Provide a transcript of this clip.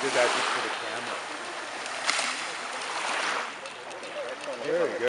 did that just for the camera. Very good.